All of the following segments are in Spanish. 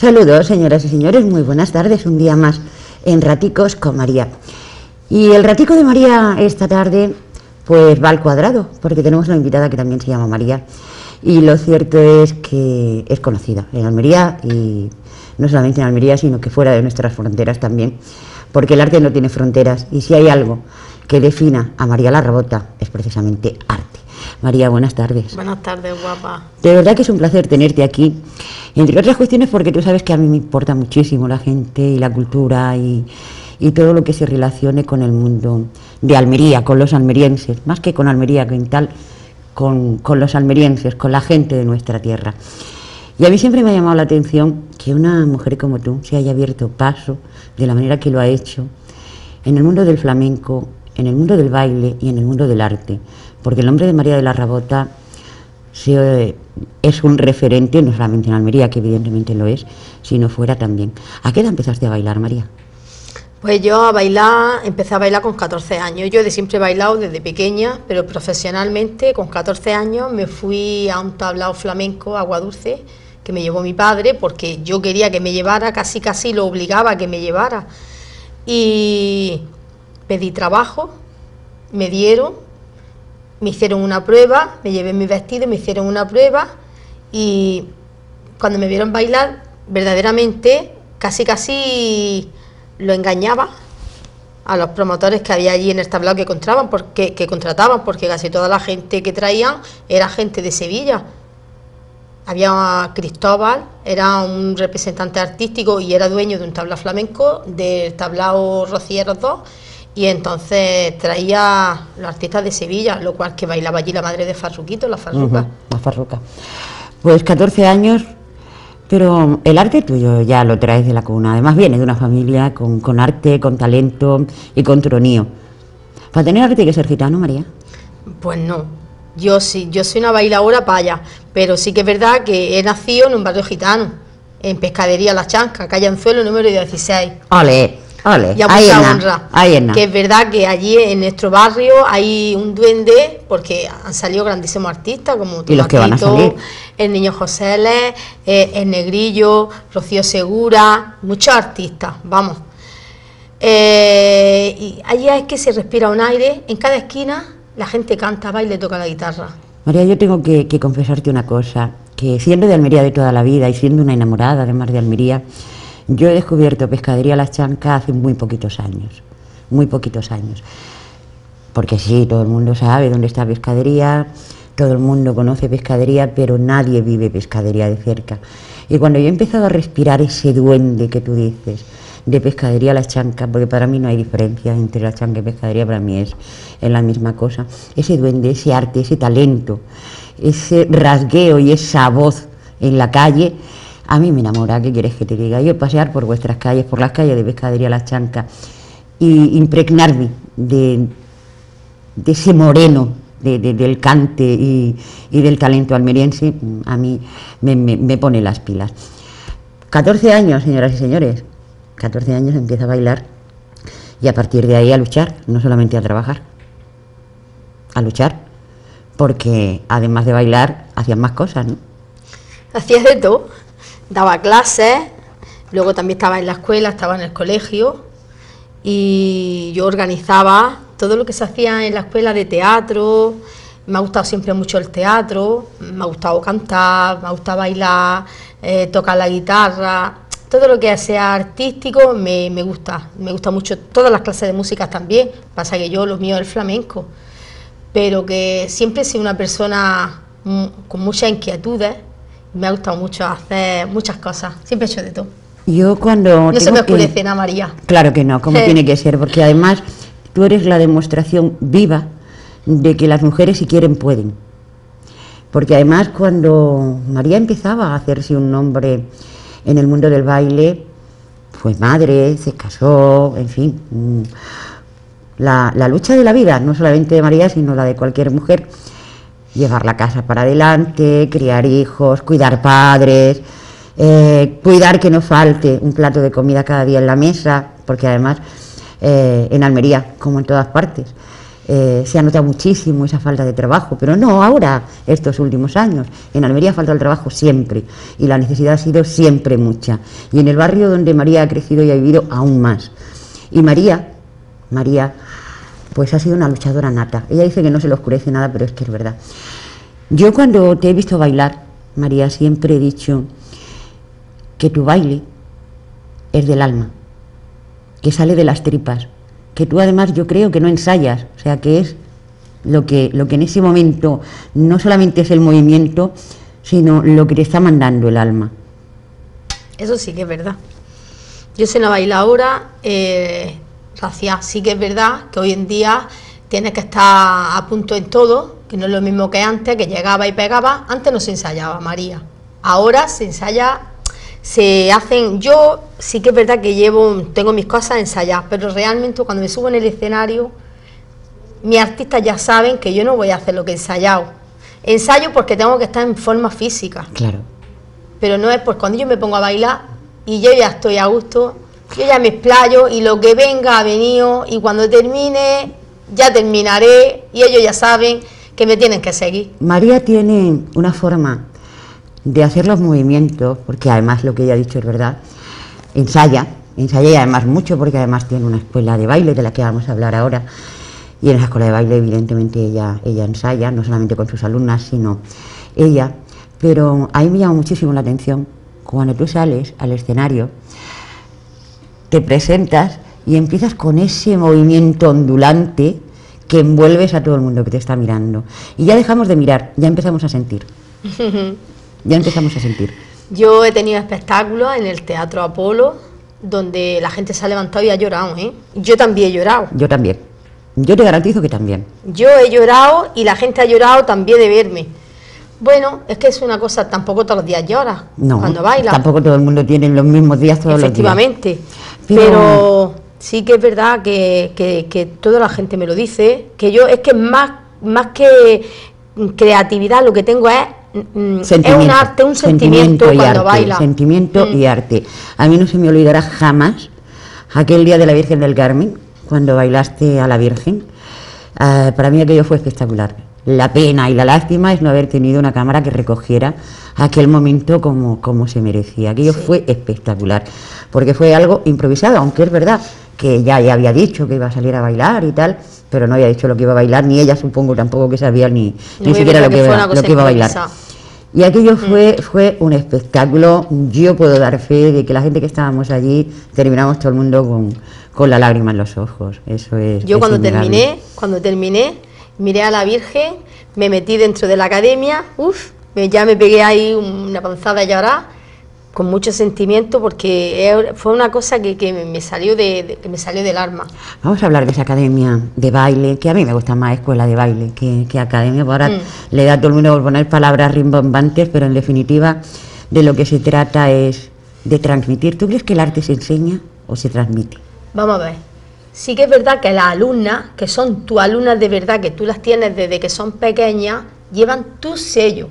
Saludos, señoras y señores, muy buenas tardes, un día más en Raticos con María. Y el ratico de María esta tarde, pues va al cuadrado, porque tenemos una invitada que también se llama María. Y lo cierto es que es conocida en Almería y no solamente en Almería, sino que fuera de nuestras fronteras también, porque el arte no tiene fronteras y si hay algo que defina a María la Rabota es precisamente arte. María, buenas tardes. Buenas tardes, guapa. De verdad que es un placer tenerte aquí, entre otras cuestiones porque tú sabes que a mí me importa muchísimo la gente y la cultura y, y todo lo que se relacione con el mundo de Almería, con los almerienses, más que con Almería, que tal, con, con los almerienses, con la gente de nuestra tierra. Y a mí siempre me ha llamado la atención que una mujer como tú se haya abierto paso de la manera que lo ha hecho en el mundo del flamenco, en el mundo del baile y en el mundo del arte porque el nombre de María de la Rabota es un referente, no solamente en Almería, que evidentemente lo es, sino fuera también. ¿A qué edad empezaste a bailar, María? Pues yo a bailar, empecé a bailar con 14 años. Yo de siempre he bailado desde pequeña, pero profesionalmente con 14 años me fui a un tablao flamenco, Agua Dulce, que me llevó mi padre, porque yo quería que me llevara, casi casi lo obligaba a que me llevara. Y pedí trabajo, me dieron, me hicieron una prueba, me llevé mi vestido, me hicieron una prueba y cuando me vieron bailar, verdaderamente casi casi lo engañaba a los promotores que había allí en el tablao que porque, que contrataban, porque casi toda la gente que traían era gente de Sevilla. Había Cristóbal, era un representante artístico y era dueño de un tablao flamenco del tablao Rocieros 2 y entonces traía los artistas de Sevilla, lo cual que bailaba allí la madre de Farruquito, la Farruca. la Farruca. Pues 14 años, pero el arte tuyo ya lo traes de la cuna, además viene de una familia con, con arte, con talento y con tronío. ¿Para tener arte hay que ser gitano, María? Pues no, yo sí, yo soy una bailadora paya, pero sí que es verdad que he nacido en un barrio gitano, en Pescadería La Chanca, calle Anzuelo número 16. ¡Ole! Vale, y a mucha honra. Que es verdad que allí en nuestro barrio hay un duende, porque han salido grandísimos artistas como ¿Y los que van a salir? el Niño José L, eh, el Negrillo, Rocío Segura, muchos artistas, vamos. Eh, y allí es que se respira un aire, en cada esquina la gente canta, baila y toca la guitarra. María, yo tengo que, confesarte una cosa, que siendo de Almería de toda la vida y siendo una enamorada además de Almería, yo he descubierto Pescadería Las Chancas hace muy poquitos años, muy poquitos años. Porque sí, todo el mundo sabe dónde está Pescadería, todo el mundo conoce Pescadería, pero nadie vive Pescadería de cerca. Y cuando yo he empezado a respirar ese duende que tú dices, de pescadería Las Chancas, porque para mí no hay diferencia entre la chanca y pescadería, para mí es, es la misma cosa. Ese duende, ese arte, ese talento, ese rasgueo y esa voz en la calle, a mí me enamora, ¿qué quieres que te diga? Yo pasear por vuestras calles, por las calles de Pescadería Las Chancas, y impregnarme de, ese moreno del cante y, del talento almeriense, a mí me, pone las pilas. 14 años, señoras y señores, 14 años empieza a bailar y a partir de ahí a luchar, no solamente a trabajar, a luchar, porque además de bailar hacían más cosas, ¿no? Hacías de todo daba clases, luego también estaba en la escuela, estaba en el colegio y yo organizaba todo lo que se hacía en la escuela de teatro. Me ha gustado siempre mucho el teatro, me ha gustado cantar, me ha gustado bailar, eh, tocar la guitarra, todo lo que sea artístico me, me, gusta, me gusta mucho, todas las clases de música también, pasa que yo lo mío es el flamenco, pero que siempre he sido una persona mm, con muchas inquietudes me ha gustado mucho hacer muchas cosas, siempre he hecho de todo. Yo cuando... No se me oscurece, Ana María. Claro que no, como tiene que ser, porque además tú eres la demostración viva de que las mujeres si quieren pueden. Porque además cuando María empezaba a hacerse un nombre en el mundo del baile, fue madre, se casó, en fin, mm, la, la lucha de la vida, no solamente de María, sino la de cualquier mujer, llevar la casa para adelante, criar hijos, cuidar padres, eh, cuidar que no falte un plato de comida cada día en la mesa, porque además eh, en Almería, como en todas partes. Eh, se ha notado muchísimo esa falta de trabajo, pero no ahora, estos últimos años. En Almería falta el trabajo siempre y la necesidad ha sido siempre mucha. Y en el barrio donde María ha crecido y ha vivido aún más. Y María, María, pues ha sido una luchadora nata. Ella dice que no se le oscurece nada, pero es que es verdad. Yo cuando te he visto bailar, María, siempre he dicho que tu baile es del alma, que sale de las tripas, que tú además yo creo que no ensayas, o sea que es lo que, lo que en ese momento no solamente es el movimiento, sino lo que te está mandando el alma. Eso sí que es verdad. Yo sé la bailadora, eh, Racia, sí que es verdad que hoy en día tienes que estar a punto en todo, que no es lo mismo que antes, que llegaba y pegaba. Antes no se ensayaba, María. Ahora se ensaya se hacen, yo sí que es verdad que llevo, tengo mis cosas ensayadas, pero realmente cuando me subo en el escenario, mis artistas ya saben que yo no voy a hacer lo que he ensayado. Ensayo porque tengo que estar en forma física. Claro. Pero no es porque cuando yo me pongo a bailar y yo ya estoy a gusto, yo ya me explayo y lo que venga ha venido y cuando termine ya terminaré y ellos ya saben que me tienen que seguir. María tiene una forma de hacer los movimientos, porque además lo que ella ha dicho es verdad, ensaya, ensaya y además mucho porque además tiene una escuela de baile de la que vamos a hablar ahora. Y en esa escuela de baile evidentemente ella, ella ensaya, no solamente con sus alumnas, sino ella. Pero a mí me llama muchísimo la atención cuando tú sales al escenario, te presentas y empiezas con ese movimiento ondulante que envuelves a todo el mundo que te está mirando. Y ya dejamos de mirar, ya empezamos a sentir. Ya empezamos a sentir. Yo he tenido espectáculos en el Teatro Apolo donde la gente se ha levantado y ha llorado, ¿eh? Yo también he llorado. Yo también. Yo te garantizo que también. Yo he llorado y la gente ha llorado también de verme. Bueno, es que es una cosa, tampoco todos los días lloras no, cuando baila. Tampoco todo el mundo tiene los mismos días todos los días. Efectivamente. Pero... sí que es verdad que, que, que, toda la gente me lo dice, que yo es que más, más que creatividad lo que tengo es es un arte, un sentimiento, y cuando arte, baila. Sentimiento y mm. arte. A mí no se me olvidará jamás aquel día de la Virgen del Carmen, cuando bailaste a la Virgen. Ah, para mí aquello fue espectacular. La pena y la lástima es no haber tenido una cámara que recogiera aquel momento como, como se merecía. Aquello fue espectacular, porque fue algo improvisado, aunque es verdad que ya, ya había dicho que iba a salir a bailar y tal, pero no había dicho lo que iba a bailar, ni ella supongo tampoco que sabía ni, ni siquiera lo que, iba, lo que iba a bailar. Y aquello mm. fue, fue un espectáculo, yo puedo dar fe de que la gente que estábamos allí terminamos todo el mundo con, con la lágrima en los ojos. Eso es. Yo cuando terminé, cuando terminé, miré a la Virgen, me metí dentro de la academia, uff, ya me pegué ahí una panzada a llorar con mucho sentimiento porque fue una cosa que, me salió de, que me salió del alma. Vamos a hablar de esa academia de baile, que a mí me gusta más escuela de baile que, academia, ahora mm. le da a todo el mundo por poner palabras rimbombantes, pero en definitiva de lo que se trata es de transmitir. ¿Tú crees que el arte se enseña o se transmite? Vamos a ver. Sí que es verdad que las alumnas, que son tus alumnas de verdad, que tú las tienes desde que son pequeñas, llevan tu sello.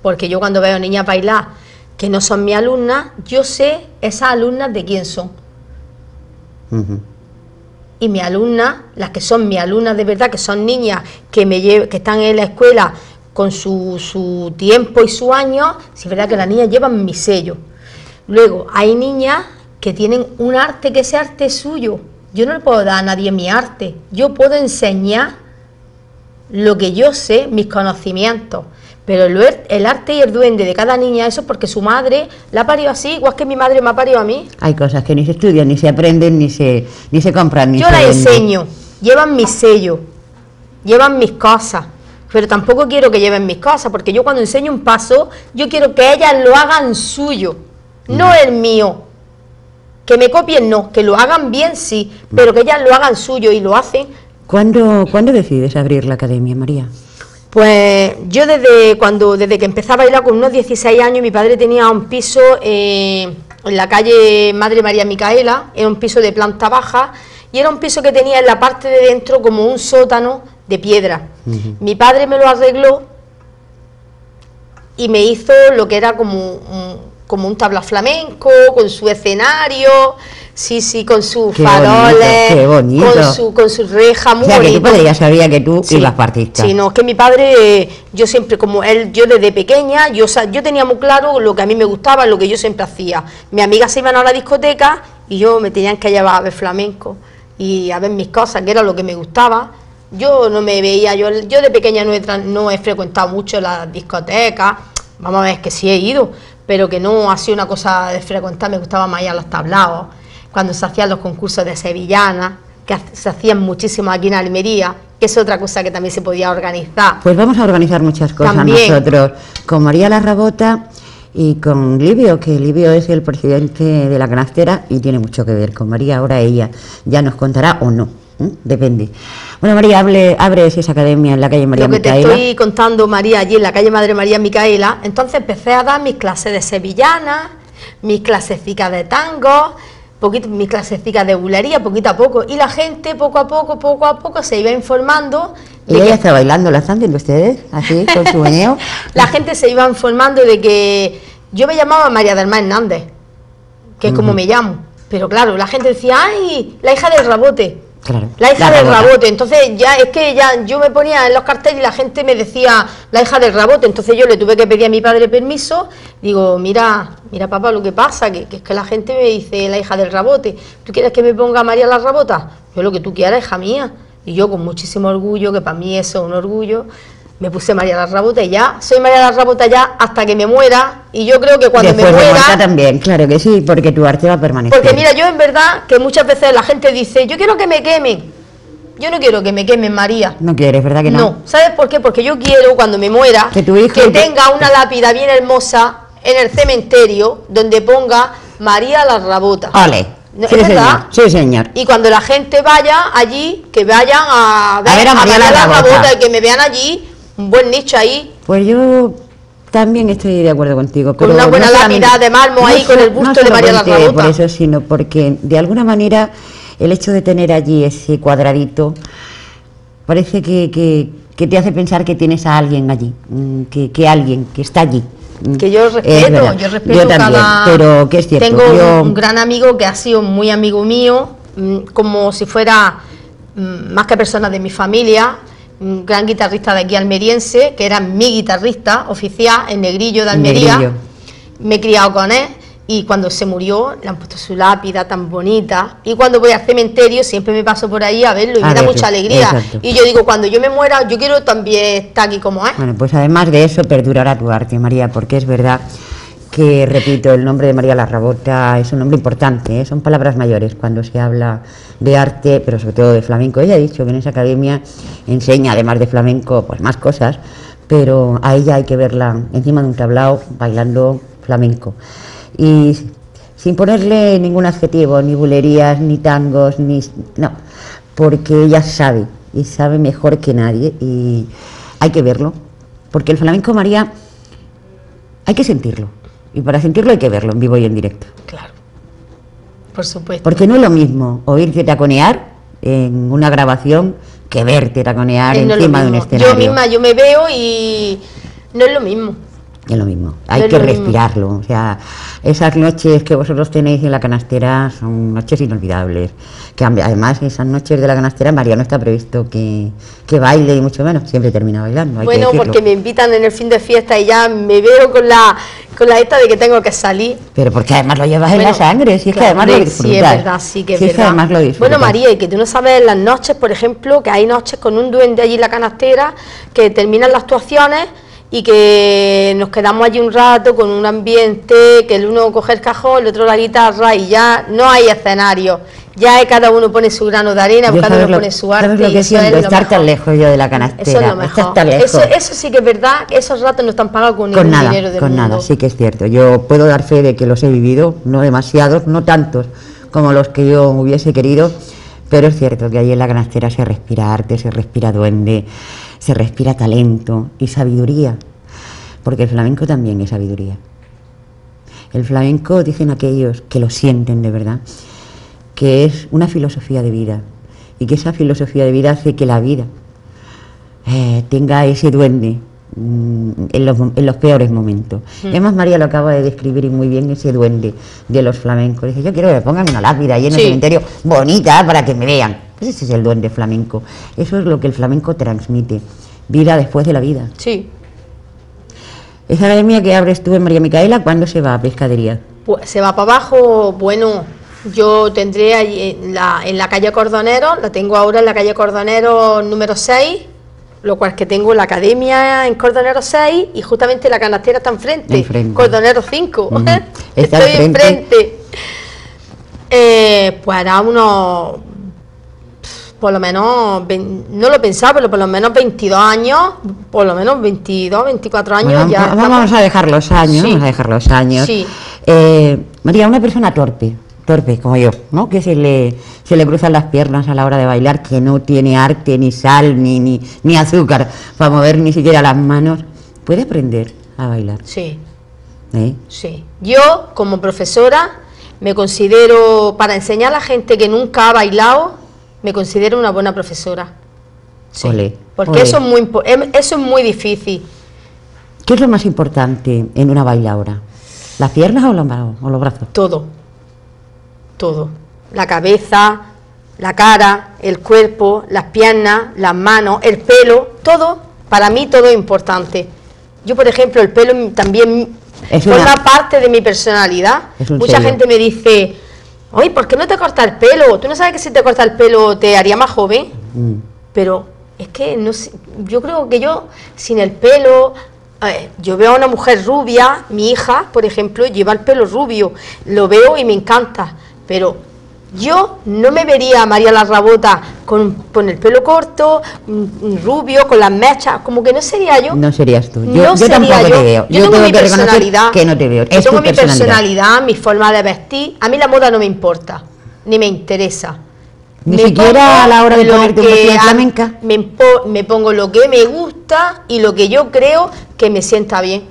Porque yo cuando veo niñas bailar que no son mi alumna, yo sé esas alumnas de quién son. Y mi alumna, las que son mi alumnas de verdad, que son niñas que, me que están en la escuela con su, su tiempo y su año, si es verdad que las niñas llevan mi sello. Luego, hay niñas que tienen un arte que ese arte suyo. Yo no le puedo dar a nadie mi arte. Yo puedo enseñar lo que yo sé, mis conocimientos. Pero el, arte y el duende de cada niña, eso porque su madre la ha parido así, igual que mi madre me ha parido a mí. Hay cosas que ni se estudian, ni se aprenden, ni se, ni se compran, ni Yo las enseño, llevan mi sello, llevan mis cosas, pero tampoco quiero que lleven mis cosas, porque yo cuando enseño un paso, yo quiero que ellas lo hagan suyo, no el mío. Que me copien, no, que lo hagan bien, sí, pero que ellas lo hagan suyo y lo hacen. ¿Cuándo, ¿cuándo decides abrir la academia, María? Pues yo desde cuando desde que empecé a bailar con unos 16 años, mi padre tenía un piso eh, en la calle Madre María Micaela, era un piso de planta baja y era un piso que tenía en la parte de dentro como un sótano de piedra. Mi padre me lo arregló y me hizo lo que era como como un tabla flamenco, con su escenario, sí, sí, con sus Qué faroles, bonito, qué bonito. con su con su reja muy o sea, que tu padre ya sabía que tú Sí, ibas partista. Sí, no, es que mi padre, yo siempre, como él, yo desde pequeña, yo, yo tenía muy claro lo que a mí me gustaba, lo que yo siempre hacía. Mis amigas se iban a la discoteca y yo me tenían que llevar a ver flamenco y a ver mis cosas, que era lo que me gustaba. Yo no me veía, yo, yo de pequeña no he, no he frecuentado mucho las discotecas, vamos a ver que sí he ido, pero que no ha sido una cosa de frecuentar, me gustaba más ir a los tablaos, cuando se hacían los concursos de sevillana, que se hacían muchísimo aquí en Almería, que es otra cosa que también se podía organizar. Pues vamos a organizar muchas cosas También. nosotros, con María La Rabota y con Livio, que Livio es el presidente de la canastera y tiene mucho que ver con María. Ahora ella ya nos contará o no, ¿eh? depende. Bueno, María, hable, abres esa academia en la calle María Lo que te Micaela. estoy contando, María, allí en la calle Madre María Micaela, entonces empecé a dar mis clases de sevillana, mis clasecitas de tango, poquito, mis clasecitas de bulería, poquito a poco, y la gente poco a poco, poco a poco se iba informando de Ella que está bailando, ¿la viendo ustedes? Así, con su meneo. la gente se iba informando de que yo me llamaba María del Mar Hernández, que es como me llamo, pero claro, la gente decía, ay, la hija del rabote. Claro. La hija La del Rabota. rabote, entonces ya es que ya yo me ponía en los carteles y la gente me decía la hija del rabote, entonces yo le tuve que pedir a mi padre permiso, digo, mira, mira papá lo que pasa, que, que es que la gente me dice la hija del rabote, ¿tú quieres que me ponga María la rabota? Yo lo que tú quieras, hija mía, y yo con muchísimo orgullo, que para mí eso es un orgullo, me puse María la rabota y ya, soy María la rabota ya hasta que me muera, y yo creo que cuando Después me muera... también, claro que sí, porque tu arte va a permanecer. Porque mira, yo en verdad que muchas veces la gente dice, yo quiero que me quemen. Yo no quiero que me quemen, María. No quieres, ¿verdad que no? No, ¿sabes por qué? Porque yo quiero cuando me muera Que tu hijo- tenga una lápida bien hermosa en el cementerio donde ponga María la Rabota. Ole. No, sí, ¿es señor. verdad? Sí, señor. Y cuando la gente vaya allí, que vayan a ver, ver a María la Rabota. y que me vean allí, un buen nicho ahí. Pues yo también estoy de acuerdo contigo. Con pero una buena no lápida de mármol ahí con el busto de María la por eso, sino porque de alguna manera el hecho de tener allí ese cuadradito parece que, que- que te hace pensar que tienes a alguien allí, mm, que, que alguien que está allí. Mm, Que yo es respeto, yo respeto Yo también, cada... pero que es cierto. Tengo yo- un gran amigo que ha sido muy amigo mío, mm, como si fuera más que persona de mi familia, un gran guitarrista de aquí almeriense, que era mi guitarrista oficial en Negrillo de Almería. Negrillo. Me he criado con él y cuando se murió le han puesto su lápida tan bonita y cuando voy al cementerio siempre me paso por ahí a verlo y A me da verlo, mucha alegría. exacto. Y yo digo, cuando yo me muera, yo quiero también estar aquí como es. Bueno, pues además de eso perdurará tu arte, María, porque es verdad que, repito, el nombre de María la Rabota es un nombre importante, ¿eh? son palabras mayores cuando se habla de arte, pero sobre todo de flamenco. Ella ha dicho que en esa academia enseña, además de flamenco, pues más cosas, pero a ella hay que verla encima de un tablao bailando flamenco. Y sin ponerle ningún adjetivo, ni bulerías, ni tangos, ni... No, porque ella sabe, y sabe mejor que nadie, y hay que verlo, porque el flamenco, María, hay que sentirlo, y para sentirlo hay que verlo en vivo y en directo. Claro, por supuesto. Porque no es lo mismo oírte taconear en una grabación que verte taconear no encima de un escenario. Yo misma, yo me veo y no es lo mismo. Es lo mismo, hay que respirarlo. O sea, esas noches que vosotros tenéis en la canastera son noches inolvidables. Que además, esas noches de la canastera, María no está previsto que, que baile y mucho menos, siempre termina bailando. Hay bueno, porque me invitan en el fin de fiesta y ya me veo con la con la esta de que tengo que salir. Pero porque además lo llevas en la sangre, si es que además lo sí, disfrutas. Sí, es verdad, sí que es Si verdad. que además lo disfrutas. bueno, María, y que tú no sabes las noches, por ejemplo, que hay noches con un duende allí en la canastera, que terminan las actuaciones y que nos quedamos allí un rato con un ambiente, que el uno coge el cajón, el otro la guitarra y ya no hay escenario. Ya cada uno pone su grano de arena, Yo cada uno lo- pone su arte. lo y que eso siento, es lo estar tan lejos yo de la Eso es canastera. lo mejor. Eso, eso sí que es verdad, esos ratos no están pagados con ningún Con nada, dinero del con mundo. nada, sí que es cierto. Yo puedo dar fe de que los he vivido, no demasiados, no tantos como los que yo hubiese querido, pero es cierto que ahí en la canastera se respira arte, se respira duende, se respira talento y sabiduría, porque el flamenco también es sabiduría. El flamenco, dicen aquellos que lo sienten de verdad, que es una filosofía de vida y que esa filosofía de vida hace que la vida eh, tenga ese duende en los, en los peores momentos. Mm. Además, María lo acaba de describir muy bien ese duende de los flamencos. Dice, yo quiero que me pongan una lápida ahí en el Sí. cementerio bonita para que me vean. Ese es el duende flamenco. Eso es lo que el flamenco transmite. Vida después de la vida. Sí, Esa academia que abres tú en María Micaela, ¿cuándo se va a pescadería? Pues se va para abajo, bueno, yo tendré allí en la, en la calle Cordonero, la tengo ahora en la calle Cordonero número 6, lo cual es que tengo la academia en Cordonero 6 y justamente la canastera está enfrente, Enfrente. Cordonero 5, Ujú. Está estoy enfrente. enfrente. Eh, pues hará unos, por lo menos, no lo pensaba, pero por lo menos 22 años, por lo menos 22, 24 años Bueno, ya. va- vamos estamos- a dejar los años, Sí. vamos a dejar los años. Sí. Eh, María, una persona torpe, torpe como yo, ¿no? Que se le, se le cruzan las piernas a la hora de bailar, que no tiene arte, ni sal, ni, ni, ni azúcar para mover ni siquiera las manos, puede aprender a bailar. Sí. ¿eh? Sí, yo como profesora me considero, para enseñar a la gente que nunca ha bailado, me considero una buena profesora. Sí, porque eso es muy em- eso es muy difícil. ¿Qué es lo más importante en una bailadora? ¿Las piernas o los, bra- o los brazos? Todo, todo. La cabeza, la cara, el cuerpo, las piernas, las manos, el pelo, todo. Para mí todo es importante. Yo, por ejemplo, el pelo también Es forma una- parte de mi personalidad. Mucha sello. gente me dice, oye, ¿por qué no te cortas el pelo? ¿Tú no sabes que si te cortas el pelo te haría más joven? Mm. pero es que no sé, yo creo que yo sin el pelo, yo veo a una mujer rubia, mi hija, por ejemplo, lleva el pelo rubio, lo veo y me encanta, pero yo no me vería a María la Rabota con, con el pelo corto, rubio, con las mechas, como que no sería yo. No serías tú. Yo, No yo sería tampoco yo. te veo. Yo, tengo tengo mi que personalidad. que no te veo. Yo tengo mi personalidad, mi forma de vestir. A mí la moda no me importa, ni me interesa. Ni Me siquiera a la hora de ponerte un que vestido de a- flamenca. Me, pongo lo que me gusta y lo que yo creo que me sienta bien.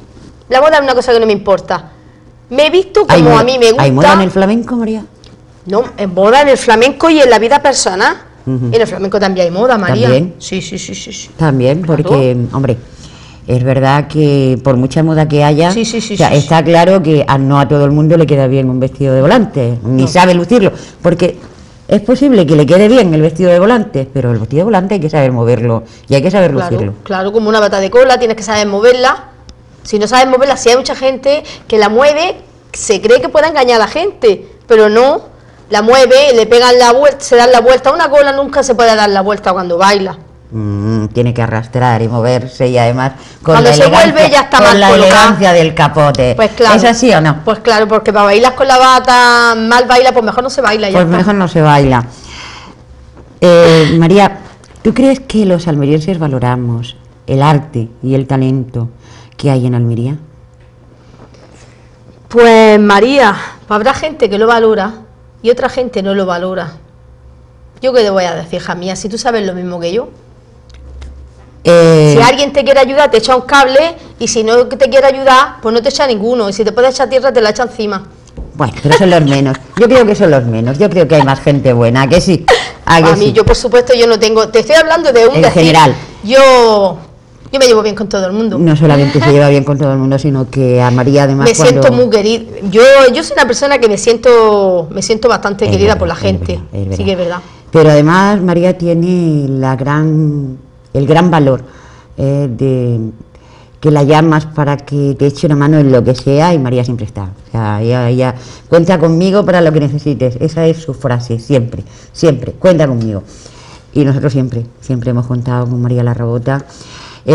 La moda es una cosa que no me importa. Me he visto ¿Hay como moda- a mí me gusta. ¿Hay moda en el flamenco, María? No, en moda, en el flamenco y en la vida personal. En el flamenco también hay moda, María. ¿También? Sí, sí, sí, sí. sí. También, Claro. porque, hombre, es verdad que por mucha moda que haya, Sí, sí, sí, o sea, sí, sí. está claro que a, no a todo el mundo le queda bien un vestido de volante, ni No. sabe lucirlo, porque es posible que le quede bien el vestido de volante, pero el vestido de volante hay que saber moverlo y hay que saber lucirlo. Claro, claro, como una bata de cola, tienes que saber moverla. Si no sabes moverla, si hay mucha gente que la mueve, se cree que puede engañar a la gente, pero no, la mueve, le pegan la vuelta, se dan la vuelta. Una cola nunca se puede dar la vuelta cuando baila. Mm, tiene que arrastrar y moverse y además con Cuando la se vuelve ya está con mal la colocada. elegancia del capote. Pues claro. ¿Es así o no? Pues claro, porque para bailar con la bata mal baila, pues mejor no se baila ya. Pues está. mejor no se baila. Eh, María, ¿tú crees que los almerienses valoramos el arte y el talento que hay en Almería? Pues María, habrá gente que lo valora y otra gente no lo valora. Yo qué te voy a decir, hija mía, si tú sabes lo mismo que yo. Eh, Si alguien te quiere ayudar, te echa un cable y si no te quiere ayudar, pues no te echa ninguno. Y si te puede echar tierra, te la echa encima. Bueno, pero son los menos. Yo creo que son los menos. Yo creo que hay más gente buena, ¿a que sí? ¿A que A mí, sí? yo por supuesto, yo no tengo. Te estoy hablando de un En decir. general. Yo, yo me llevo bien con todo el mundo. No solamente se lleva bien con todo el mundo, sino que a María además me cuando... siento muy querida. Yo, yo soy una persona que me siento, me siento bastante Es querida verdad, por la es gente. verdad, es Sí que es verdad. Pero además María tiene la gran, el gran valor eh, de que la llamas para que te eche una mano en lo que sea y María siempre está. O sea, ella, ella cuenta conmigo para lo que necesites. Esa es su frase, siempre, siempre, cuenta conmigo. Y nosotros siempre, siempre hemos contado con María La Rabota.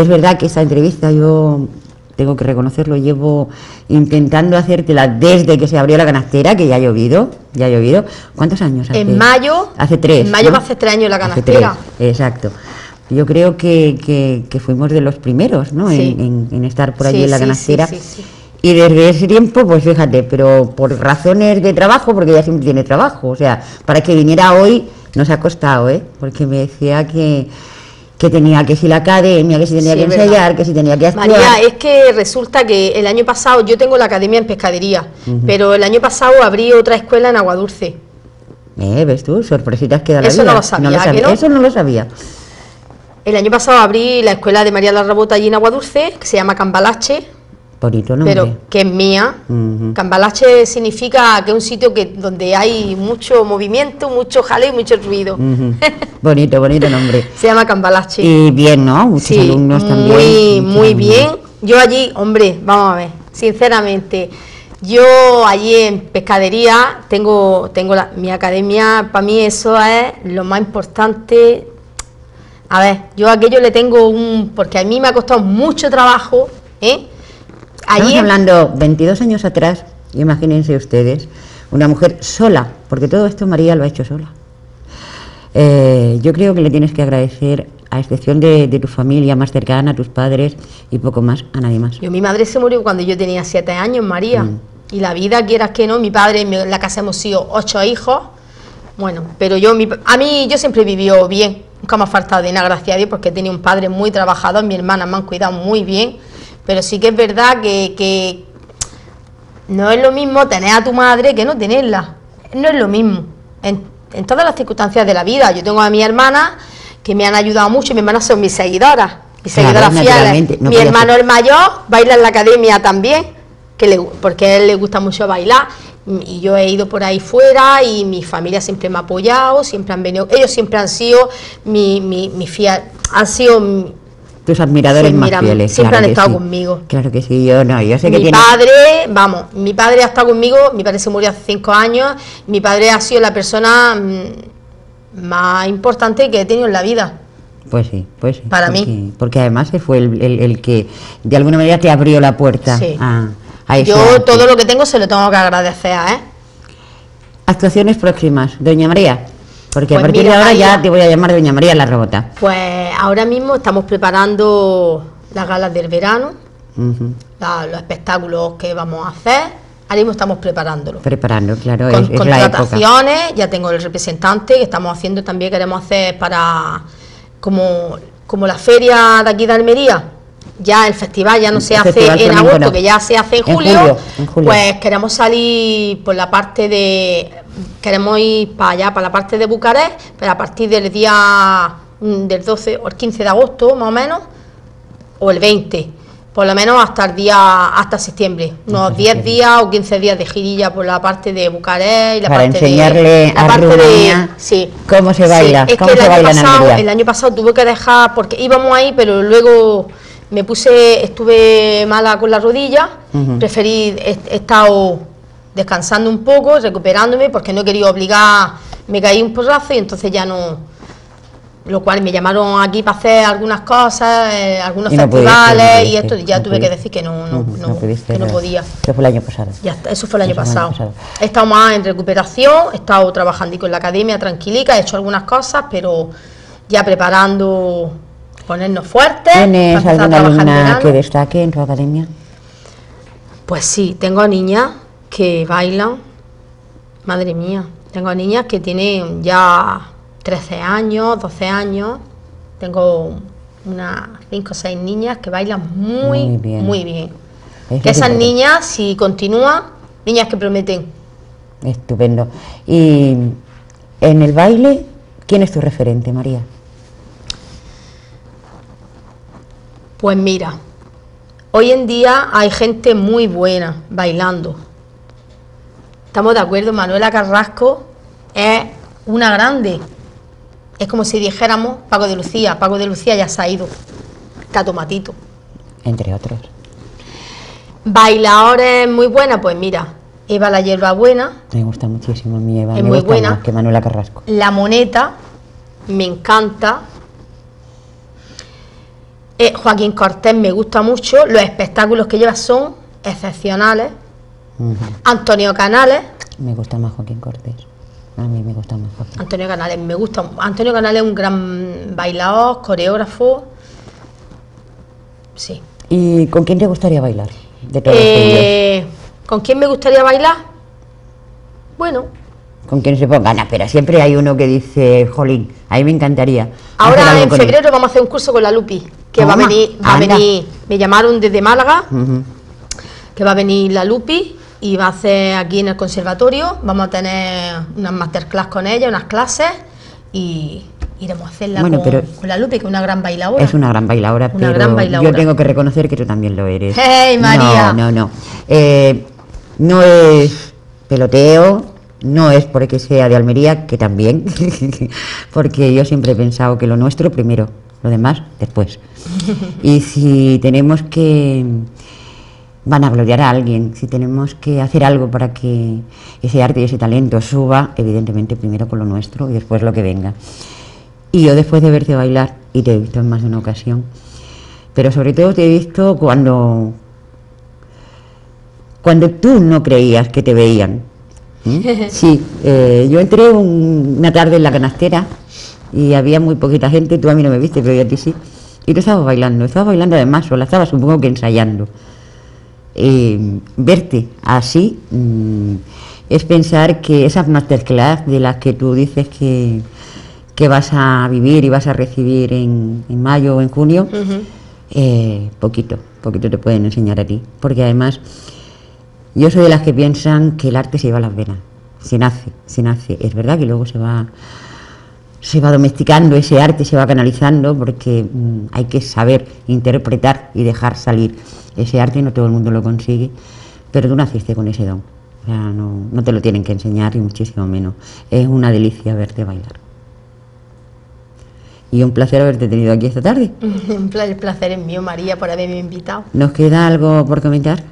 Es verdad que esa entrevista yo tengo que reconocerlo, llevo intentando hacértela desde que se abrió la canastera, que ya ha llovido, ya ha llovido. ¿Cuántos años hace? En mayo. Hace tres. En mayo ¿no? hacer tres años la Hace canastera. tres, exacto. Yo creo que, que- que fuimos de los primeros, ¿no? Sí. En, en- en estar por allí Sí, en la canastera. sí, sí. Y desde ese tiempo, pues fíjate, pero por razones de trabajo, porque ella siempre tiene trabajo, o sea, para que viniera hoy nos ha costado, ¿eh? Porque me decía que, que tenía que si la academia, que si tenía Sí, que verdad. ensayar, que si tenía que actuar. María, es que resulta que el año pasado, yo tengo la academia en pescadería, pero el año pasado abrí otra escuela en Aguadulce. Eh, ¿Ves tú? Sorpresitas que da la Eso vida. no lo sabía, ¿que no? Eso no lo sabía. El año pasado abrí la escuela de María la Rabota allí en Aguadulce, que se llama Cambalache, Bonito nombre. pero que es mía. Cambalache significa que es un sitio que donde hay mucho movimiento, mucho jaleo y mucho ruido. Ujú. bonito, bonito nombre. Se llama Cambalache. Y bien, ¿no? Muchos Sí, alumnos también. Muy, muy alumnos. bien. Yo allí, hombre, vamos a ver, sinceramente, yo allí en pescadería tengo, tengo la- mi academia, para mí eso es lo más importante. A ver, yo a aquello le tengo un. porque a mí me ha costado mucho trabajo, ¿eh? Estamos hablando 22 años atrás, imagínense ustedes, una mujer sola, porque todo esto María lo ha hecho sola. Eh, yo creo que le tienes que agradecer, a excepción de, de tu familia más cercana, a tus padres y poco más, a nadie más. Yo, mi madre se murió cuando yo tenía siete años, María. Mm. Y la vida, quieras que no, mi padre, en la casa hemos sido ocho hijos. Bueno, pero yo, mi a mí, yo siempre he vivido bien. Nunca me ha faltado de nada, gracias a Dios, porque he tenido un padre muy trabajador. Mi hermana me han cuidado muy bien. Pero sí que es verdad que, que no es lo mismo tener a tu madre que no tenerla. No es lo mismo. En, en todas las circunstancias de la vida. Yo tengo a mi hermana que me han ayudado mucho. Mi hermana son mis seguidoras. Mis Claro, seguidoras fieles. no mi hermano ser. el mayor baila en la academia también, que le, porque a él le gusta mucho bailar. Y yo he ido por ahí fuera y mi familia siempre me ha apoyado, siempre han venido. Ellos siempre han sido mi, mi, mi fiel. Han sido mi- Tus admiradores Sí, más mira, fieles. siempre claro han estado sí. conmigo. Claro que sí, yo no, yo sé que mi tiene... padre, vamos, mi padre ha estado conmigo, mi padre se murió hace cinco años, mi padre ha sido la persona mm, más importante que he tenido en la vida. Pues sí, pues sí. Para porque, mí. Porque además se fue el, el- el que de alguna manera te abrió la puerta Sí. a, a eso. Yo todo lo que tengo se lo tengo que agradecer a él. Actuaciones próximas, Doña María. Porque a Pues partir mira, de ahora ya te voy a llamar Doña María la robota. Pues ahora mismo estamos preparando las galas del verano, la- los espectáculos que vamos a hacer. Ahora mismo estamos preparándolo. Preparando, claro, Con es, es la época. contrataciones, ya tengo el representante que estamos haciendo también, queremos hacer para como, como la feria de aquí de Almería. Ya el festival ya no se hace en agosto, no. que ya se hace en En julio, julio, en julio. Pues queremos salir por la parte de. Queremos ir para allá, para la parte de Bucarest, pero a partir del día mm, del 12 o el 15 de agosto, más o menos, o el 20, por lo menos hasta el día, hasta septiembre, unos Hasta 10 septiembre. días o 15 días de girilla por la parte de Bucarest y la Para parte enseñarle de, la a parte Rumanía sí. cómo se baila, es cómo que el se año baila pasado, el año pasado tuve que dejar, porque íbamos ahí, pero luego me puse, estuve mala con la rodilla, preferí, he, he estado descansando un poco, recuperándome, porque no he querido obligar, me caí un porrazo y entonces ya no, lo cual me llamaron aquí para hacer algunas cosas, eh, algunos Y no pudiste, festivales y esto, y ya no tuve que decir que no, no, no, pudiste, que no no. podía. Eso fue el año pasado. Ya está, eso fue el año Eso fue el año pasado. He estado más en recuperación, he estado trabajando con la academia tranquilica, he hecho algunas cosas, pero ya preparando ponernos fuertes. ¿Tienes alguna alumna que destaque en tu academia? Pues sí, tengo a niñas que bailan, madre mía, tengo niñas que tienen ya 13 años, 12 años, tengo unas 5 o 6 niñas que bailan muy, Muy bien. muy bien. Es Que esas niñas, si continúan, niñas que prometen. Estupendo. Y en el baile, ¿quién es tu referente, María? Pues mira, hoy en día hay gente muy buena bailando. Estamos de acuerdo, Manuela Carrasco es una grande. Es como si dijéramos Paco de Lucía. Paco de Lucía ya se ha ido. Está tomatito. Entre otros. Bailadores muy buena, pues mira, Eva la hierba buena, Me gusta muchísimo mi Eva. Es me muy gusta buena. más que Manuela Carrasco. La Moneta, me encanta. Eh, Joaquín Cortés me gusta mucho. Los espectáculos que lleva son excepcionales. Antonio Canales, Me gusta más Joaquín Cortés. A mí me gusta más Joaquín. Antonio Canales me gusta. Antonio Canales es un gran bailador, coreógrafo. Sí. ¿Y con quién te gustaría bailar? De. Eh, ¿Con quién me gustaría bailar? Bueno, Con quien se ponga. Nah, pero siempre hay uno que dice, jolín, a mí me encantaría. ahora en con él". febrero vamos a hacer un curso con la Lupi, que va a venir, va a venir, me llamaron desde Málaga, que va a venir la Lupi y va a hacer aquí en el conservatorio, vamos a tener unas masterclass con ella, unas clases y, iremos a hacerla Bueno, con, pero- con la Lupe, que es una gran bailadora. Es una gran bailadora, Una pero gran bailadora. yo tengo que reconocer que tú también lo eres. ¡Hey, María! No, no, no. Eh, no es peloteo, no es porque sea de Almería, que también, porque yo siempre he pensado que lo nuestro primero, lo demás después. Y si tenemos que vanagloriar a alguien, si tenemos que hacer algo para que ese arte y ese talento suba, evidentemente primero con lo nuestro y después lo que venga. Y yo después de verte bailar, y te he visto en más de una ocasión, pero sobre todo te he visto cuando, cuando tú no creías que te veían. ¿Mm? Sí, eh, yo entré un- una tarde en la canastera y había muy poquita gente, tú a mí no me viste, pero yo a ti sí. Y tú estabas bailando, estabas bailando además sola, estabas supongo que ensayando. Eh, verte así mm, es pensar que esas masterclass de las que tú dices que, que vas a vivir y vas a recibir en, en mayo o en junio, eh, poquito, poquito te pueden enseñar a ti. Porque además, yo soy de las que piensan que el arte se lleva a las venas, se nace, se nace. Es verdad que luego se va, se va domesticando ese arte, se va canalizando, porque mm, hay que saber interpretar y dejar salir ese arte, no todo el mundo lo consigue, pero tú naciste con ese don. O sea, no, no te lo tienen que enseñar, y muchísimo menos. Es una delicia verte bailar. Y un placer haberte tenido aquí esta tarde. El placer es mío, María, por haberme invitado. ¿Nos queda algo por comentar?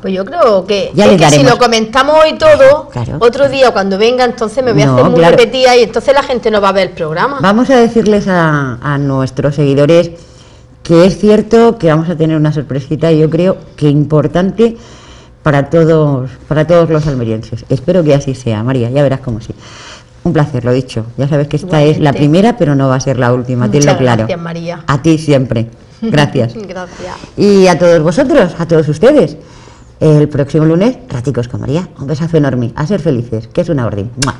Pues yo creo que, Ya es que si lo comentamos hoy todo, Claro. otro día cuando venga, entonces me voy a hacer muy claro. repetida y entonces la gente no va a ver el programa. Vamos a decirles a, a nuestros seguidores que es cierto que vamos a tener una sorpresita y yo creo que importante para todos, para todos los almerienses. Espero que así sea, María, ya verás cómo sí. Un placer, lo dicho. Ya sabes que esta es la primera, pero no va a ser la última, tenlo claro. gracias, María. A ti siempre. Gracias. Gracias. y a todos vosotros, a todos ustedes. El próximo lunes, Raticos con María. Un besazo enorme. A ser felices, que es una orden. ¡Mua!